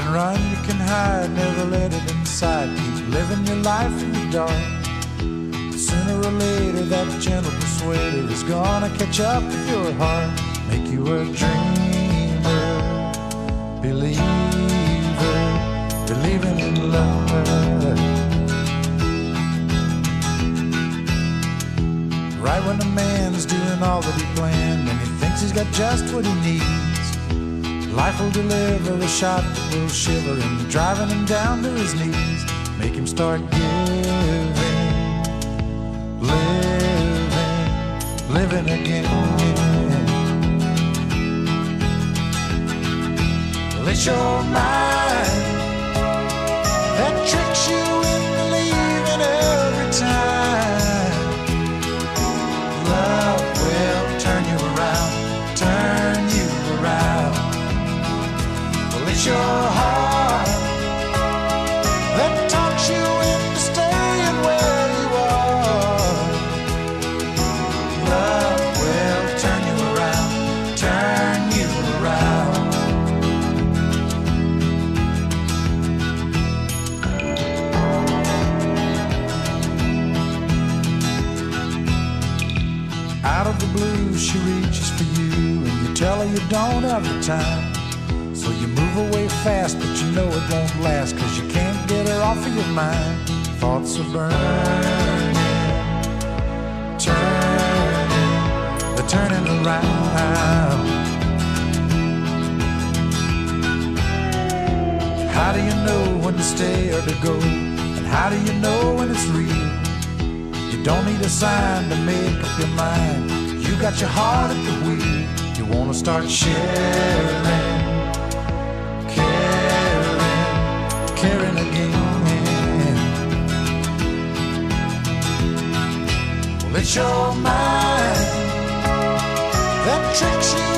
can run, you can hide, never let it inside. Keep living your life in the dark. Sooner or later, that gentle persuader is gonna catch up with your heart, make you a dreamer, believer, believing in love. Right when a man's doing all that he planned and he thinks he's got just what he needs, life will deliver a shot that will shiver him, driving him down to his knees, make him start giving, living, living again. Let your mind Your heart that you where you are. Love will turn you around, turn you around. Out of the blue, she reaches for you, and you tell her you don't have the time. So you move away fast, but you know it won't last, cause you can't get her off of your mind. Thoughts are burning, turning, they're turning around. How do you know when to stay or to go? And how do you know when it's real? You don't need a sign to make up your mind. You got your heart at the wheel. You wanna start sharing, it's your mind that tricks you